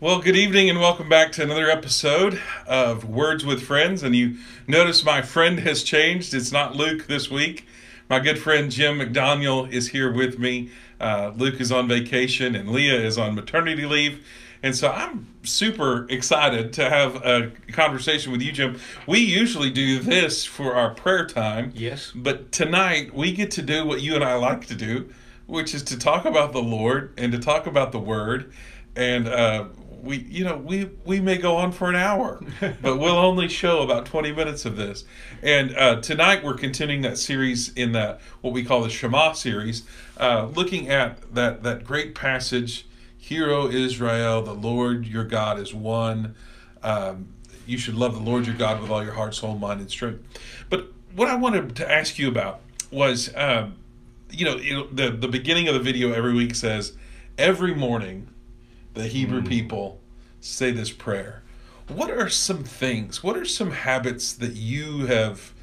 Well, good evening and welcome back to another episode of Words with Friends. And you notice my friend has changed. It's not Luke this week. My good friend Jim McDaniel is here with me. Uh, Luke is on vacation and Leah is on maternity leave. And so I'm super excited to have a conversation with you, Jim. We usually do this for our prayer time. Yes. But tonight we get to do what you and I like to do, which is to talk about the Lord and to talk about the Word. And uh, we, you know, we we may go on for an hour, but we'll only show about twenty minutes of this. And uh, tonight we're continuing that series in that what we call the Shema series, uh, looking at that that great passage. Hear, O Israel, the Lord your God is one. Um, you should love the Lord your God with all your heart, soul, mind, and strength. But what I wanted to ask you about was, um, you know, it, the the beginning of the video every week says, every morning, the Hebrew hmm. people say this prayer. What are some things? What are some habits that you have,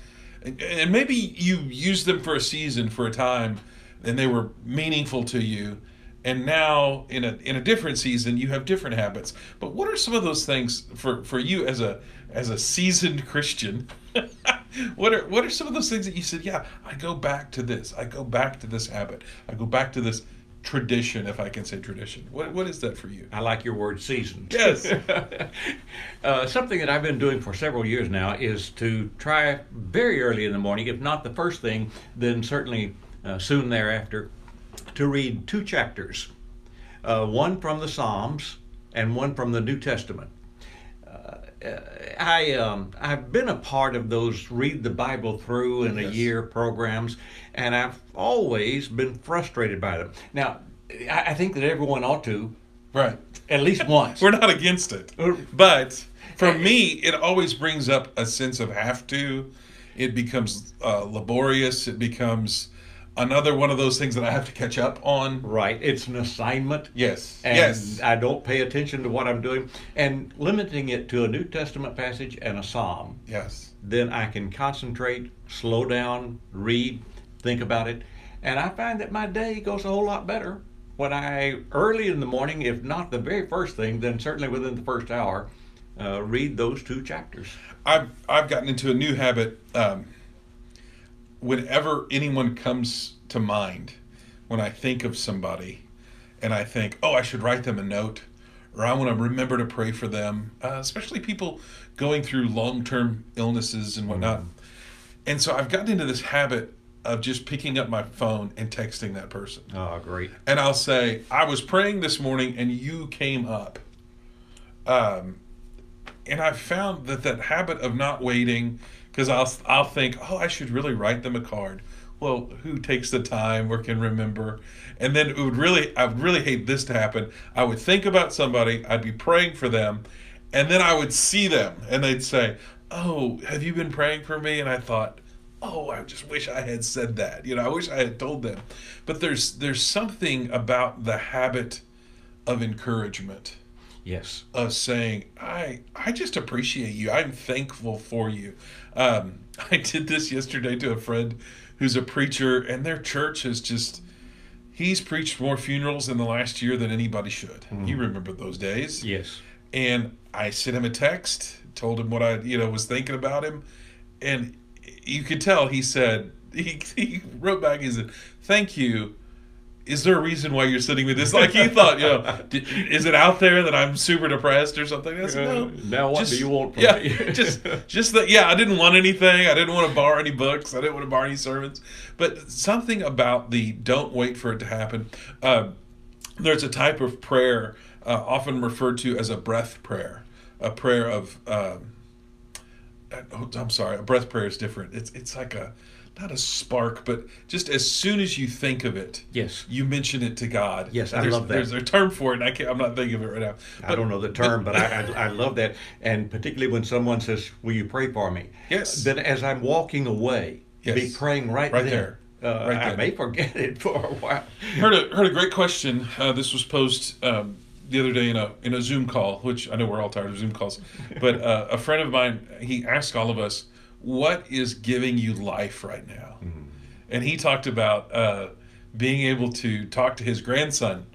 and- and maybe you used them for a season, for a time, and they were meaningful to you, and now in a in a different season you have different habits. But what are some of those things for for you as a as a seasoned Christian? what are what are some of those things that you said? Yeah, I go back to this. I go back to this habit. I go back to this tradition, if I can say tradition. What what is that for you? I like your word seasoned. Yes. uh, something that I've been doing for several years now is to try very early in the morning, if not the first thing, then certainly uh, soon thereafter, to read two chapters uh, one from the Psalms and one from the New Testament. Uh, I um, I've been a part of those read the Bible through in a year programs, and I've always been frustrated by them. Now, I, I think that everyone ought to Right. at least once. We're not against it. But for me, it always brings up a sense of have to. It becomes uh, laborious. It becomes another one of those things that I have to catch up on. Right. It's an assignment. Yes. And yes. I don't pay attention to what I'm doing. And limiting it to a New Testament passage and a psalm, yes. then I can concentrate, slow down, read, think about it. And I find that my day goes a whole lot better when I, early in the morning, if not the very first thing, then certainly within the first hour, uh, read those two chapters. I've I've gotten into a new habit. Um, whenever anyone comes to mind, when I think of somebody, and I think, oh, I should write them a note, or I want to remember to pray for them, uh, especially people going through long-term illnesses and whatnot. And so I've gotten into this habit of just picking up my phone and texting that person. Oh, great. and I'll say, I was praying this morning and you came up. Um, and I've found that that habit of not waiting, because I'll, I'll think, oh, I should really write them a card. Well, who takes the time or can remember? And then it would really, I would really hate this to happen. I would think about somebody, I'd be praying for them, and then I would see them and they'd say, oh, have you been praying for me? And I thought, oh i just wish i had said that you know i wish i had told them but there's there's something about the habit of encouragement Yes. of saying i i just appreciate you i'm thankful for you um i did this yesterday to a friend who's a preacher and their church has just he's preached more funerals in the last year than anybody should you remember those days Yes. and I sent him a text, told him what I you know was thinking about him, and you could tell he said he, he wrote back he said thank you. Is there a reason why you're sending me this? Like he thought, you know, is it out there that I'm super depressed or something? I said, no. Uh, now what do you want from yeah, me? just just that. Yeah, I didn't want anything. I didn't want to borrow any books. I didn't want to borrow any sermons. But something about the don't wait for it to happen. Uh, there's a type of prayer uh, often referred to as a breath prayer, a prayer of. Um, oh, I'm sorry, a breath prayer is different. It's it's like a not a spark, but just as soon as you think of it, Yes. you mention it to God. Yes, I there's, love that. There's a term for it, and I can't. I'm not thinking of it right now. I don't know the term, but I, I, I love that. And particularly when someone says, Will you pray for me? Yes. Then as I'm walking away, yes. be praying right, Right there. Uh, Right I may forget it for a while. heard a heard a great question. Uh, this was posed um, the other day in a in a Zoom call, which I know we're all tired of Zoom calls, but uh, a friend of mine he asked all of us, "What is giving you life right now?" And he talked about uh, being able to talk to his grandson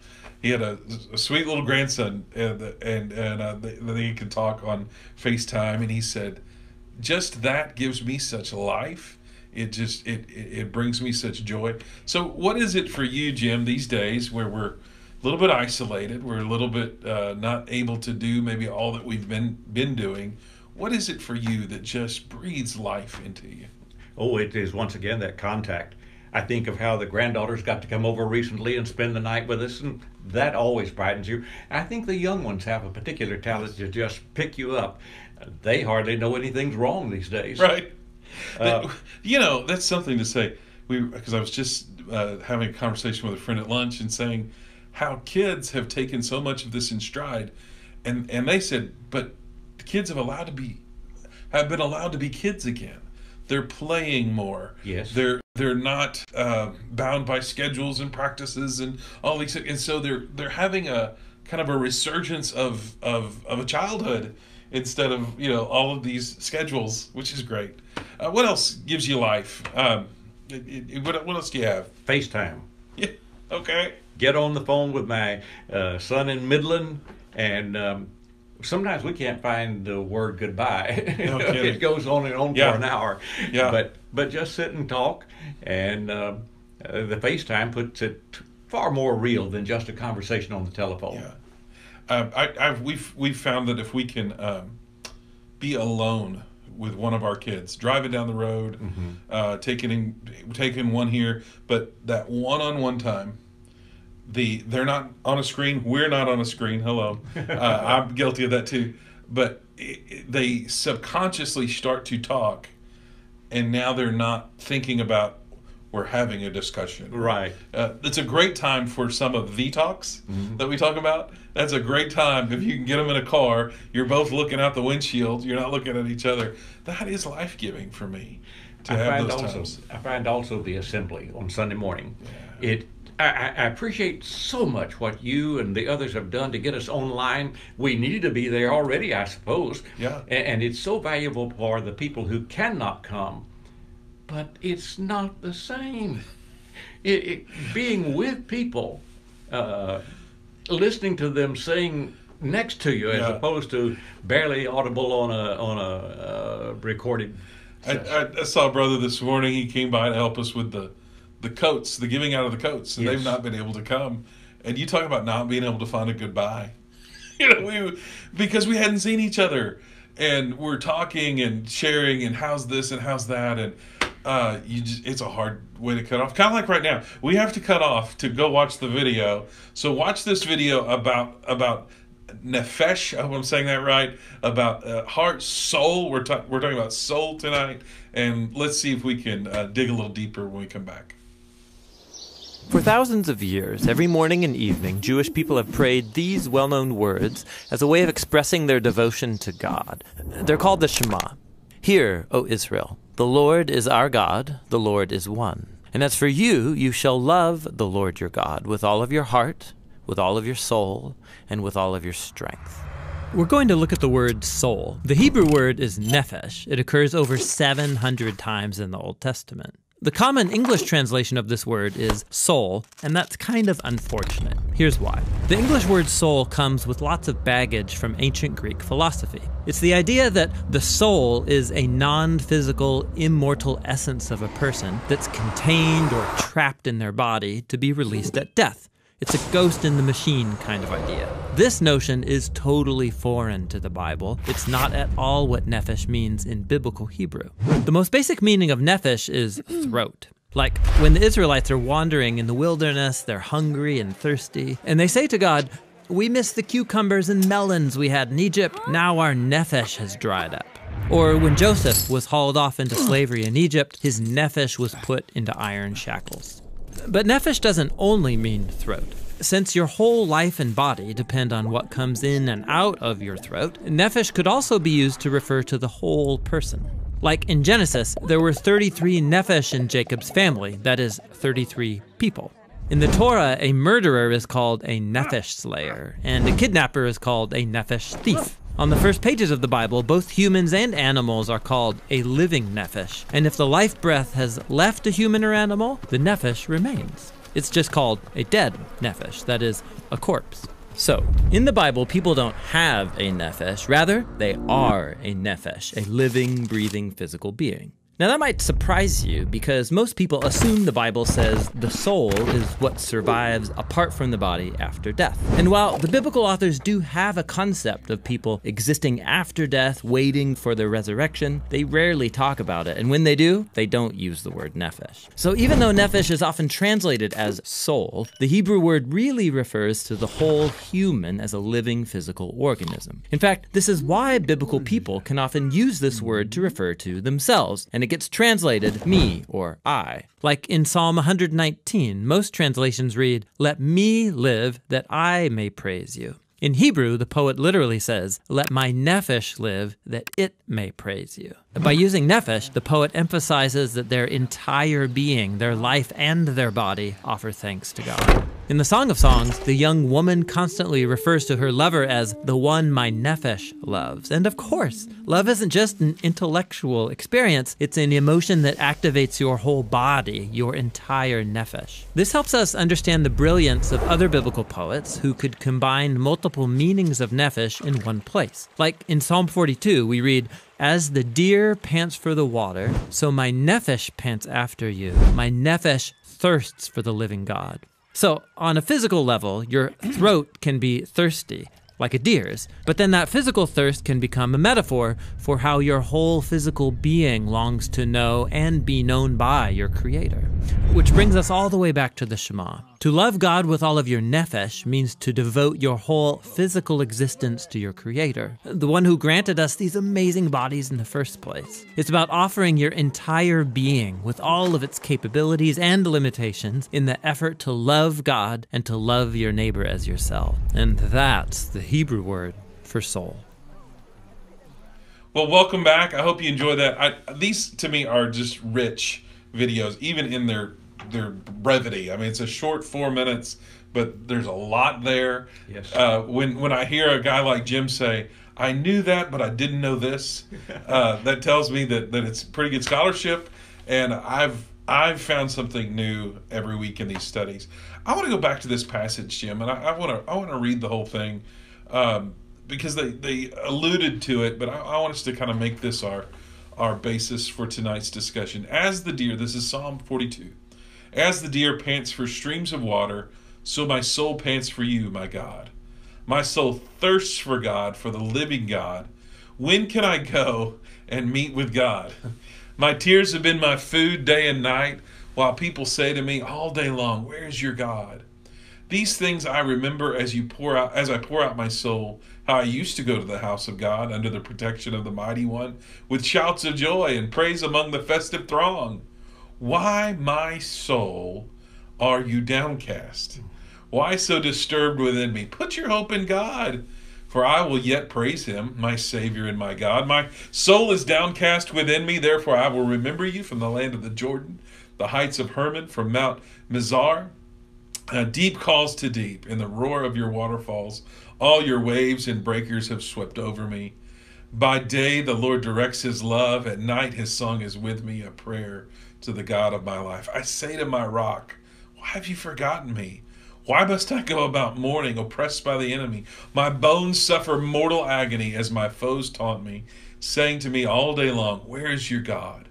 he had a, a sweet little grandson, and and and uh, they, they could talk on FaceTime, and he said, "Just that gives me such life." It just it, it it brings me such joy. So, what is it for you, Jim, these days where we're a little bit isolated, we're a little bit uh, not able to do maybe all that we've been been doing? What is it for you that just breathes life into you? Oh, it is once again that contact. I think of how the granddaughters got to come over recently and spend the night with us, and that always brightens you. I think the young ones have a particular talent to just pick you up. They hardly know anything's wrong these days. Right. Uh, you know, that's something to say. We because I was just uh, having a conversation with a friend at lunch and saying how kids have taken so much of this in stride, and and they said, but kids have allowed to be have been allowed to be kids again. They're playing more. Yes. They're they're not uh, bound by schedules and practices and all these and so they're they're having a kind of a resurgence of of, of a childhood instead of you know all of these schedules which is great uh, what else gives you life um, it, it, what, what else do you have FaceTime. yeah okay Get on the phone with my uh, son in Midland, and um, sometimes we can't find the word goodbye. No it goes on and on Yeah. for an hour. Yeah. But but just sit and talk, and uh, the FaceTime puts it far more real than just a conversation on the telephone. Yeah, um, I, I've we've we've found that if we can um, be alone with one of our kids, driving down the road, uh, taking in, taking one here, but that one-on-one time, the they're not on a screen, we're not on a screen. Hello, uh, I'm guilty of that too. But it, it- they subconsciously start to talk, and now they're not thinking about we're having a discussion. Right. Uh, it's a great time for some of the talks Mm-hmm. that we talk about. That's a great time if you can get them in a car. You're both looking out the windshield. You're not looking at each other. That is life giving for me to I have find those also, times. I find also the assembly on Sunday morning. It I, I appreciate so much what you and the others have done to get us online. We needed to be there already, I suppose. Yeah. A- And, it's so valuable for the people who cannot come, but it's not the same. It, it, being with people, uh, listening to them sing next to you as Yeah. opposed to barely audible on a on a uh, recorded. I, I, I saw a brother this morning. He came by to help us with the the coats, the giving out of the coats, and they've not been able to come. And you talk about not being able to find a goodbye. you know, we because we hadn't seen each other, and we're talking and sharing, and how's this and how's that, and uh, you just it's a hard way to cut off. Kind of like right now, we have to cut off to go watch the video. So watch this video about about nephesh. I hope I'm saying that right. About uh, heart, soul. We're ta- we're talking about soul tonight, and let's see if we can uh, dig a little deeper when we come back. For thousands of years, every morning and evening, Jewish people have prayed these well known words as a way of expressing their devotion to God. They're called the Shema. Hear, O Israel, the Lord is our God, the Lord is one. And as for you, you shall love the Lord your God with all of your heart, with all of your soul, and with all of your strength. We're going to look at the word soul. The Hebrew word is nephesh. It occurs over 700 times in the Old Testament. The common English translation of this word is soul, and that's kind of unfortunate. Here's why. The English word soul comes with lots of baggage from ancient Greek philosophy. It's the idea that the soul is a non physical, immortal essence of a person that's contained or trapped in their body to be released at death. It's a ghost in the machine kind of idea. This notion is totally foreign to the Bible. It's not at all what nephesh means in biblical Hebrew. The most basic meaning of nephesh is hmm. throat. Like when the Israelites are wandering in the wilderness, they're hungry and thirsty, and they say to God, We miss the cucumbers and melons we had in Egypt. Now our nephesh has dried up. Or when Joseph was hauled off into slavery in Egypt, his nephesh was put into iron shackles. But nephesh doesn't only mean throat. Since your whole life and body depend on what comes in and out of your throat, nephesh could also be used to refer to the whole person. Like in Genesis, there were 33 nephesh in Jacob's family, that is, 33 people. In the Torah, a murderer is called a nephesh slayer, and a kidnapper is called a nephesh thief. On the first pages of the Bible, both humans and animals are called a living nephesh, and if the life breath has left a human or animal, the nephesh remains. It's just called a dead nephesh, that is, a corpse. So, in the Bible, people don't have a nephesh, rather, they are a nephesh, a living, breathing physical being. Now, that might surprise you because most people assume the Bible says the soul is what survives apart from the body after death. And while the biblical authors do have a concept of people existing after death, waiting for their resurrection, they rarely talk about it. And when they do, they don't use the word nephesh. So even though nephesh is often translated as soul, the Hebrew word really refers to the whole human as a living physical organism. In fact, this is why biblical people can often use this word to refer to themselves. And gets translated me or I. Like in Psalm 119, most translations read, Let me live that I may praise you. In Hebrew, the poet literally says, Let my nephesh live, that it may praise you. By using nephesh, the poet emphasizes that their entire being, their life and their body, offer thanks to God. In the Song of Songs, the young woman constantly refers to her lover as the one my nephesh loves. And of course, love isn't just an intellectual experience, it's an emotion that activates your whole body, your entire nephesh. This helps us understand the brilliance of other biblical poets who could combine multiple meanings of nephesh in one place. Like in Psalm 42, we read, as the deer pants for the water, so my nephesh pants after you. My nephesh thirsts for the living God. So, on a physical level, your throat can be thirsty, like a deer's, but then that physical thirst can become a metaphor for how your whole physical being longs to know and be known by your Creator. Which brings us all the way back to the Shema. To love God with all of your nephesh means to devote your whole physical existence to your Creator, the one who granted us these amazing bodies in the first place. It's about offering your entire being with all of its capabilities and limitations in the effort to love God and to love your neighbor as yourself. And that's the Hebrew word for soul. Well, welcome back. I hope you enjoy that. I, these to me are just rich videos, even in their their brevity. I mean, it's a short four minutes, but there's a lot there. Yes. Uh, when when I hear a guy like Jim say, "I knew that, but I didn't know this," uh, that tells me that that it's pretty good scholarship, and I've I've found something new every week in these studies. I want to go back to this passage, Jim, and I want to I want to read the whole thing. Um, because they, they alluded to it, but I, I want us to kind of make this our our basis for tonight's discussion. As the deer, this is Psalm 42. As the deer pants for streams of water, so my soul pants for you, my God. My soul thirsts for God, for the living God. When can I go and meet with God? My tears have been my food day and night, while people say to me all day long, Where's your God? These things I remember as you pour out as I pour out my soul, how I used to go to the house of God under the protection of the mighty one, with shouts of joy and praise among the festive throng. Why, my soul, are you downcast? Why so disturbed within me? Put your hope in God, for I will yet praise him, my Savior and my God. My soul is downcast within me, therefore I will remember you from the land of the Jordan, the heights of Hermon, from Mount Mizar. Uh, deep calls to deep in the roar of your waterfalls. All your waves and breakers have swept over me. By day, the Lord directs his love. At night, his song is with me, a prayer to the God of my life. I say to my rock, Why have you forgotten me? Why must I go about mourning, oppressed by the enemy? My bones suffer mortal agony as my foes taunt me, saying to me all day long, Where is your God?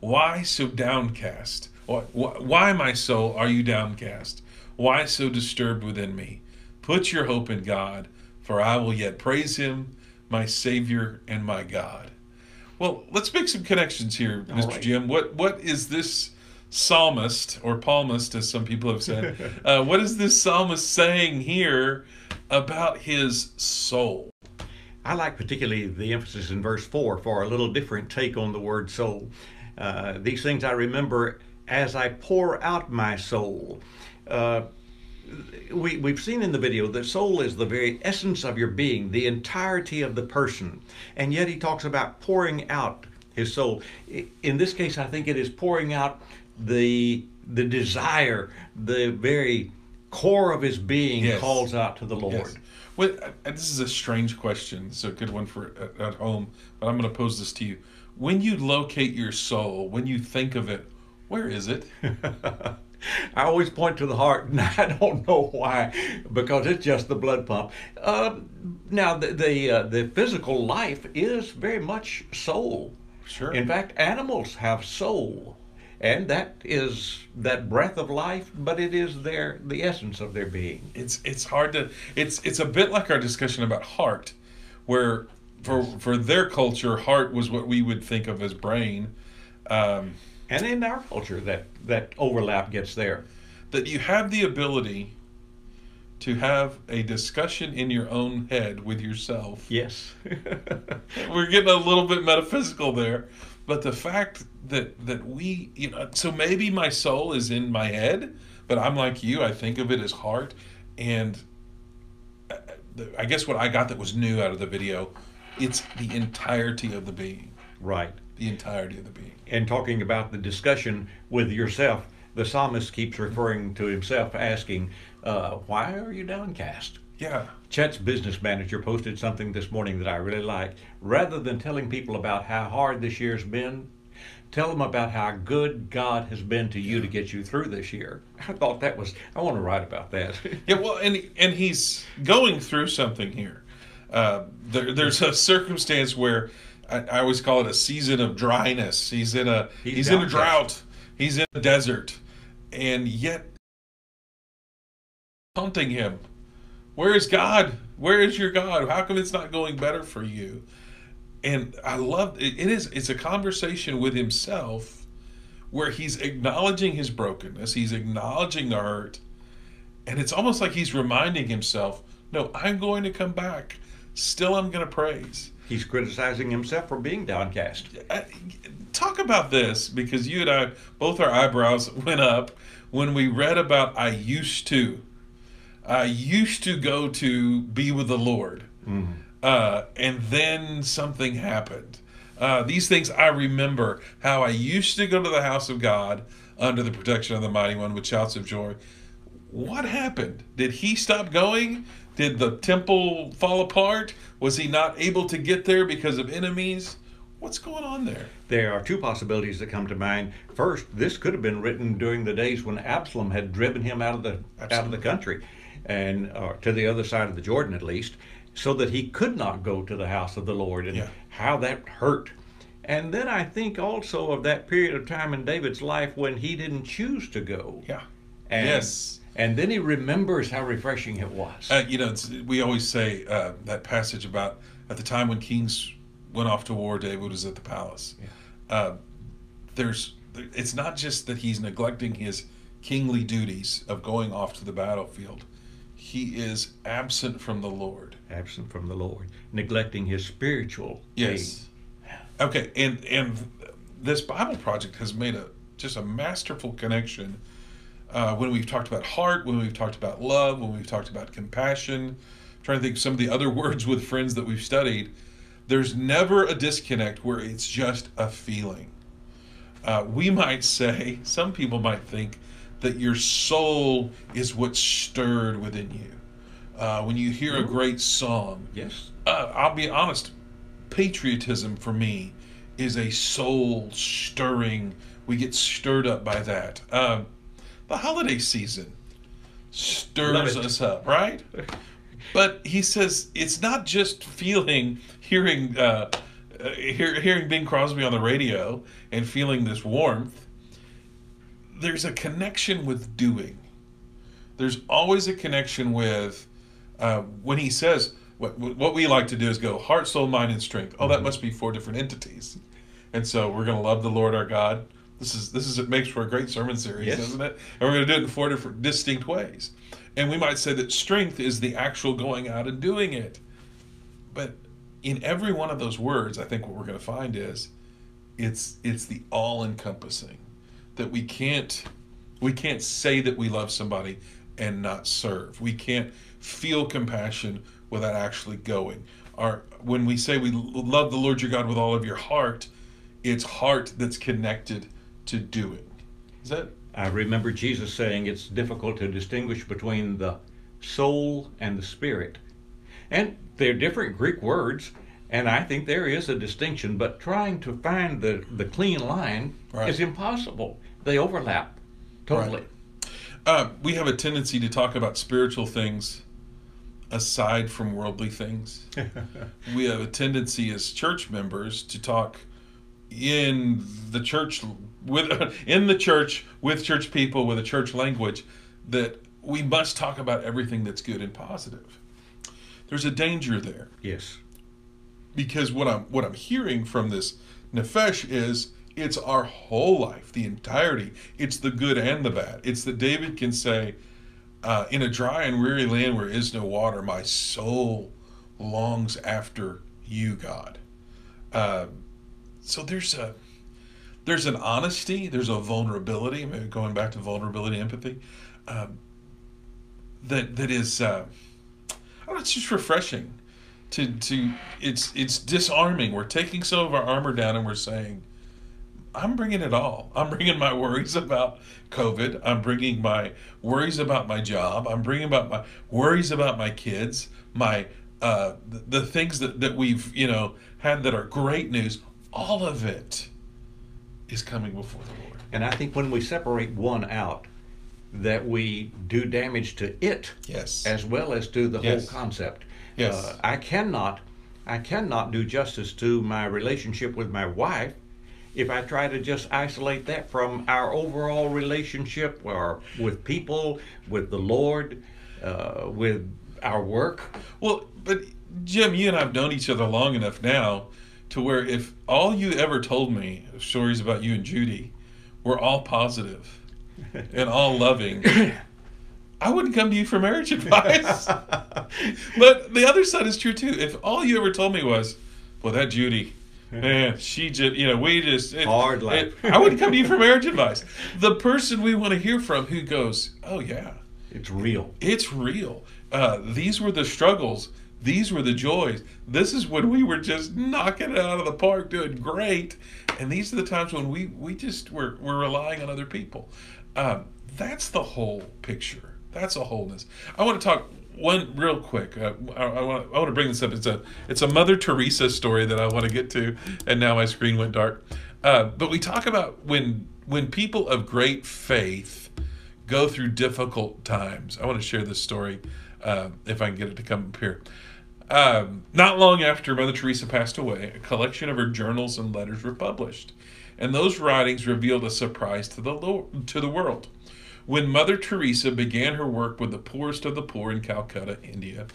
Why so downcast? Why, my soul, are you downcast? Why so disturbed within me? Put your hope in God, for I will yet praise him, my Savior and my God. Well, let's make some connections here, Mr. Right. Jim. What what is this psalmist or palmist, as some people have said? uh, what is this psalmist saying here about his soul? I like particularly the emphasis in verse four for a little different take on the word soul. Uh, these things I remember as I pour out my soul. Uh, we, we've seen in the video that soul is the very essence of your being, the entirety of the person. And yet he talks about pouring out his soul. In this case, I think it is pouring out the, the desire, the very core of his being yes. calls out to the Lord. Yes. Well, uh, uh, this is a strange question. It's a good one for uh, at home, but I'm going to pose this to you. When you locate your soul, when you think of it, where is it? I always point to the heart, and I don't know why, because it's just the blood pump. Um, now, the the, uh, the physical life is very much soul. Sure. In fact, animals have soul, and that is that breath of life, but it is their the essence of their being. it's it's hard to it's it's a bit like our discussion about heart where for for their culture heart was what we would think of as brain um, And in our culture, that that overlap gets there. that you have the ability to have a discussion in your own head with yourself Yes. we're getting a little bit metaphysical there but the fact that that we you know so maybe my soul is in my head but i'm like you i think of it as heart and uh, i guess what i got that was new out of the video it's the entirety of the being right. The entirety of the being and talking about the discussion with yourself, the psalmist keeps referring to himself, asking, uh, Why are you downcast? yeah Chet's business manager posted something this morning that I really like. Rather than telling people about how hard this year's been, tell them about how good God has been to you to get you through this year. I thought that was, I want to write about that. Yeah, well, and and he's going through something here. Uh, there, there's a circumstance where I, I always call it a season of dryness. He's in a He's he's, in a drought. He's in a desert, and yet taunting him. Where is God? Where is your God? How come it's not going better for you? And I love it. It is. It's a conversation with himself, where he's acknowledging his brokenness. He's acknowledging the hurt, and it's almost like he's reminding himself, "No, I'm going to come back. Still, I'm going to praise." He's criticizing himself for being downcast. I- talk about this because you and I both our eyebrows went up when we read about I used to. I used to go to be with the Lord, uh, and then something happened. Uh, these things I remember how I used to go to the house of God under the protection of the Mighty One with shouts of joy. What happened? Did he stop going? Did the temple fall apart? Was he not able to get there because of enemies? What's going on there? There are two possibilities that come to mind. First, this could have been written during the days when Absalom had driven him out of the out of the country, and uh, to the other side of the Jordan at least, so that he could not go to the house of the Lord, and Yeah. how that hurt. And then I think also of that period of time in David's life when he didn't choose to go. Yeah. And, yes. And then he remembers how refreshing it was. Uh, you know, it's, we always say uh, that passage about at the time when kings went off to war, David was at the palace. Uh, there's, it's not just that he's neglecting his kingly duties of going off to the battlefield. He is absent from the Lord. Absent from the Lord, neglecting his spiritual Yes. Okay, and and this Bible project has made a just a masterful connection uh, when we've talked about heart, when we've talked about love, when we've talked about compassion. trying to think of some of the other words with friends that we've studied. There's never a disconnect where it's just a feeling. Uh, we might say, some people might think that your soul is what's stirred within you. Uh, when you hear a great song, Yes. uh, I'll be honest, patriotism for me is a soul stirring. We get stirred up by that. Um, the holiday season stirs us up, right? But he says it's not just feeling, hearing, uh, uh, hear, hearing Bing Crosby on the radio and feeling this warmth. There's a connection with doing. There's always a connection with uh, when he says what what we like to do is go heart, soul, mind, and strength. Oh, that must be four different entities, and so we're going to love the Lord our God. This is this is it makes for a great sermon series, Yes. doesn't it? And we're going to do it in four different distinct ways. And we might say that strength is the actual going out and doing it, but in every one of those words, I think what we're going to find is it's it's the all encompassing that we can't we can't say that we love somebody and not serve. We can't feel compassion without actually going. Our when we say we love the Lord your God with all of your heart, it's heart that's connected to do Is that I remember Jesus saying it's difficult to distinguish between the soul and the spirit. And they're different Greek words, and I think there is a distinction, but trying to find the, the clean line Right. is impossible. They overlap totally. Right. Uh, we have a tendency to talk about spiritual things aside from worldly things. we have a tendency as church members to talk in the church with in the church with church people with a church language that we must talk about everything that's good and positive. There's a danger there Yes. because what I'm what I'm hearing from this nephesh is it's our whole life, the entirety. It's the good and the bad. It's that David can say, uh, "In a dry and weary land where is no water, my soul longs after you, God." Uh, so there's a there's an honesty, there's a vulnerability. Maybe going back to vulnerability, empathy, um, that that is. Uh, Oh, it's just refreshing to to it's it's disarming. We're taking some of our armor down and we're saying, I'm bringing it all. I'm bringing my worries about COVID. I'm bringing my worries about my job. I'm bringing about my worries about my kids. My uh, the, the things that that we've you know had that are great news. All of it is coming before the Lord. And I think when we separate one out, that we do damage to it Yes. as well as to the Yes. whole concept. Yes. Uh, I cannot, I cannot do justice to my relationship with my wife if I try to just isolate that from our overall relationship or with people, with the Lord, uh, with our work. Well, but Jim, you and I've known each other long enough now to where if all you ever told me stories about you and Judy were all positive and all loving, I wouldn't come to you for marriage advice. but the other side is true too. If all you ever told me was, "Well, that Judy." Man, she just, you know, we just it- Hard life. it- I wouldn't come to you for marriage advice. The person we want to hear from who goes, "Oh yeah, It's real. it's real. Uh, these were the struggles. These were the joys. This is when we were just knocking it out of the park, doing great. And these are the times when we we just were we're relying on other people. Um, that's the whole picture. That's a wholeness. I want to talk one real quick. Uh, I, I want I want to bring this up. It's a it's a Mother Teresa story that I want to get to. And now my screen went dark. Uh, but we talk about when when people of great faith go through difficult times. I want to share this story uh, if I can get it to come up here. Um, not long after Mother Teresa passed away, a collection of her journals and letters were published, and those writings revealed a surprise to the to the world. When Mother Teresa began her work with the poorest of the poor in Calcutta, India,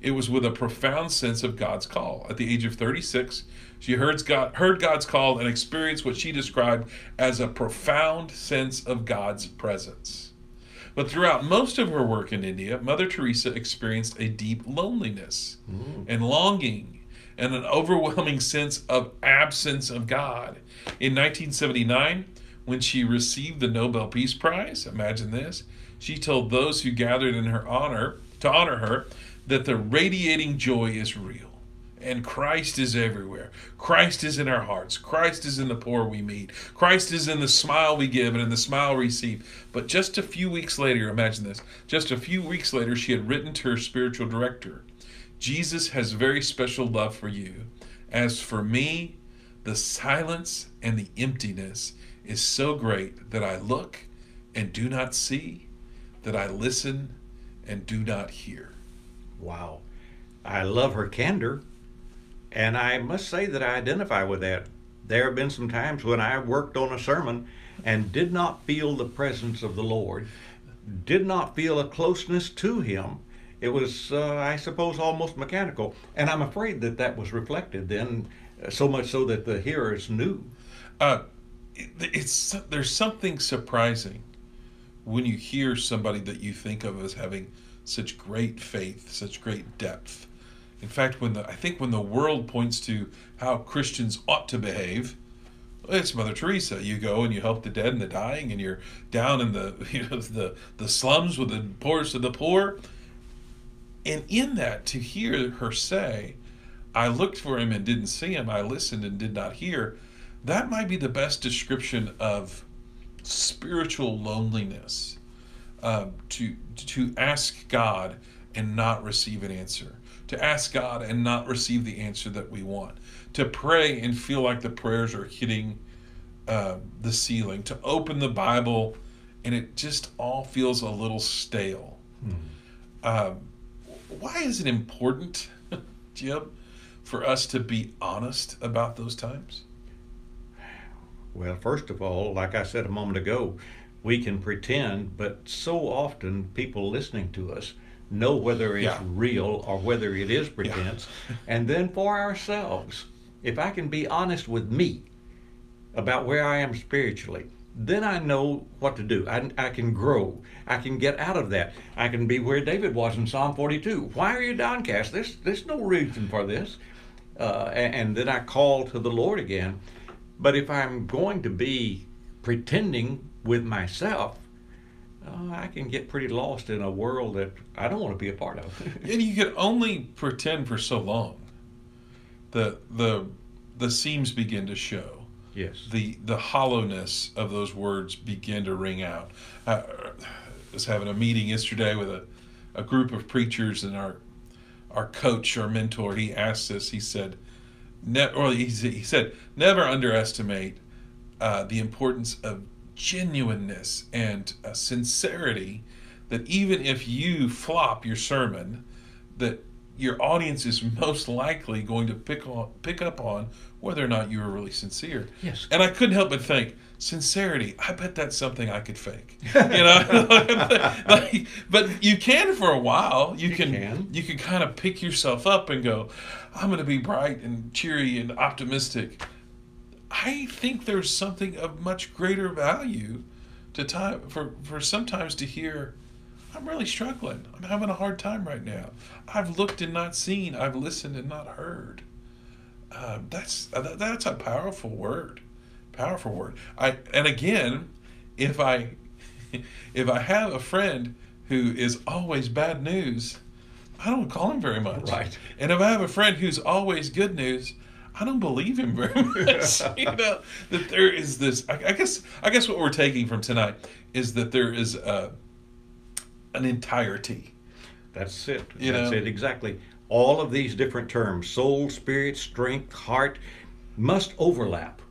it was with a profound sense of God's call. At the age of 36, she heard, God, heard God's call and experienced what she described as a profound sense of God's presence. But throughout most of her work in India, Mother Teresa experienced a deep loneliness mm. and longing and an overwhelming sense of absence of God. In 1979, when she received the Nobel Peace Prize, imagine this, she told those who gathered in her honor to honor her that the radiating joy is real and Christ is everywhere. Christ is in our hearts. Christ is in the poor we meet. Christ is in the smile we give and in the smile we receive. But just a few weeks later, imagine this, just a few weeks later, she had written to her spiritual director Jesus has very special love for you. As for me, the silence and the emptiness is so great that I look and do not see, that I listen and do not hear. Wow. I love her candor. And I must say that I identify with that. There have been some times when I worked on a sermon and did not feel the presence of the Lord, did not feel a closeness to Him. It was, uh, I suppose, almost mechanical. And I'm afraid that that was reflected then, uh, so much so that the hearers knew. Uh, it, it's there's something surprising when you hear somebody that you think of as having such great faith, such great depth. In fact, when the I think when the world points to how Christians ought to behave, it's Mother Teresa. You go and you help the dead and the dying, and you're down in the you know the the slums with the poorest of the poor. And in that, to hear her say, "I looked for him and didn't see him. I listened and did not hear," that might be the best description of spiritual loneliness. Um, to to ask God and not receive an answer, to ask God and not receive the answer that we want, to pray and feel like the prayers are hitting uh, the ceiling, to open the Bible and it just all feels a little stale. Um, why is it important, Jim, for us to be honest about those times? Well, first of all, like I said a moment ago, we can pretend, but so often people listening to us know whether it's Yeah. real or whether it is pretense. and then for ourselves, if I can be honest with me about where I am spiritually, then I know what to do. I, I can grow. I can get out of that. I can be where David was in Psalm 42. Why are you downcast? There's, there's no reason for this. Uh, and, and then I call to the Lord again. But if I'm going to be pretending with myself, uh, I can get pretty lost in a world that I don't want to be a part of. And you can only pretend for so long. The the the seams begin to show. yes. The the hollowness of those words begin to ring out. I was having a meeting yesterday with a, a group of preachers, and our our coach, our mentor, he asked us. He said, ne- or he, he said, never underestimate uh, the importance of genuineness and uh, sincerity. That even if you flop your sermon, that your audience is most likely going to pick on pick up on whether or not you were really sincere. Yes. And I couldn't help but think, sincerity. I bet that's something I could fake. You know, like, but you can for a while. You, You can, can. you can kind of pick yourself up and go, I'm going to be bright and cheery and optimistic. I think there's something of much greater value to time for for sometimes to hear. I'm really struggling. I'm having a hard time right now. I've looked and not seen. I've listened and not heard. Um, that's that's a powerful word, powerful word. I and again, if I if I have a friend who is always bad news, I don't call him very much. Right. And if I have a friend who's always good news, I don't believe him very much. you know that there is this. I, I guess I guess what we're taking from tonight is that there is a, an entirety. That's it. You That's know? it exactly. All of these different terms, soul, spirit, strength, heart, must overlap.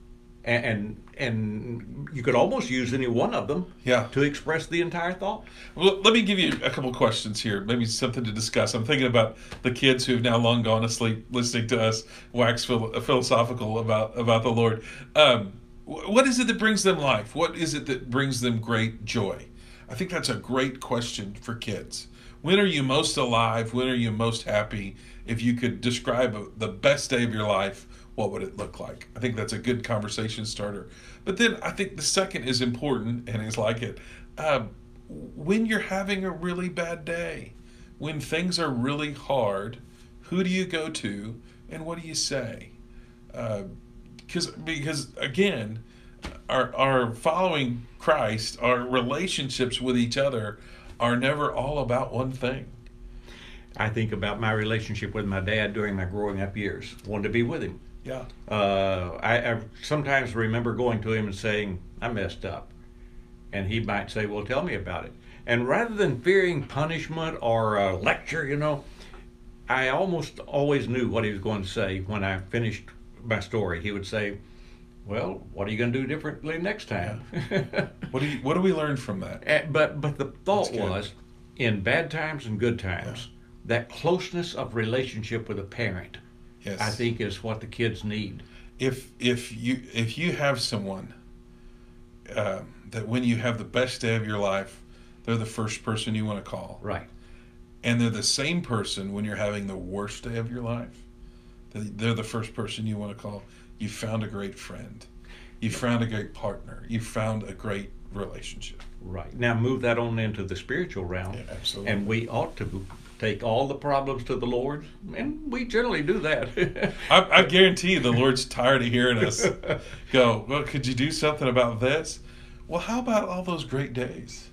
And, and and you could almost use any one of them Yeah. to express the entire thought. Well, let me give you a couple questions here, maybe something to discuss. I'm thinking about the kids who have now long gone asleep listening to us wax philosophical about about the Lord. Um, what is it that brings them life? What is it that brings them great joy? I think that's a great question for kids. When are you most alive? When are you most happy? If you could describe the best day of your life, what would it look like? I think that's a good conversation starter. But then I think the second is important and is like it. Um, when you're having a really bad day, when things are really hard, who do you go to and what do you say? Because because again, our our following Christ, our relationships with each other are never all about one thing. I think about my relationship with my dad during my growing up years. Wanted to be with him. Yeah. Uh, I, I sometimes remember going to him and saying, I messed up. And he might say, Well, tell me about it. And rather than fearing punishment or a lecture, you know, I almost always knew what he was going to say when I finished my story. He would say, Well, what are you going to do differently next time? What do you what do we learn from that? Eh, but but the thought was, in bad times and good times, that closeness of relationship with a parent, Yes. I think, is what the kids need. if if you if you have someone uh, that when you have the best day of your life, they're the first person you want to call, Right. and they're the same person when you're having the worst day of your life. They- They're the first person you want to call. You found a great friend. You found a great partner. You found a great relationship. Right. Now move that on into the spiritual realm. Yeah, absolutely. And we ought to take all the problems to the Lord, and we generally do that. I, I guarantee you the Lord's tired of hearing us go, well, could you do something about this? Well, how about all those great days?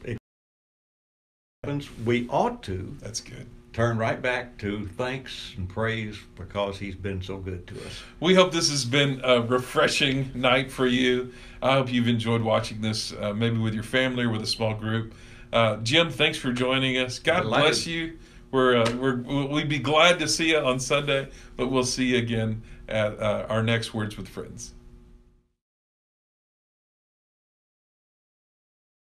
we ought to That's good. turn right back to thanks and praise because He's been so good to us. We hope this has been a refreshing night for you. I hope you've enjoyed watching this, uh, maybe with your family or with a small group. Uh, Jim, thanks for joining us. God Delighted. bless you. We're, uh, we're we'd be glad to see you on Sunday, but we'll see you again at uh, our next Words with Friends.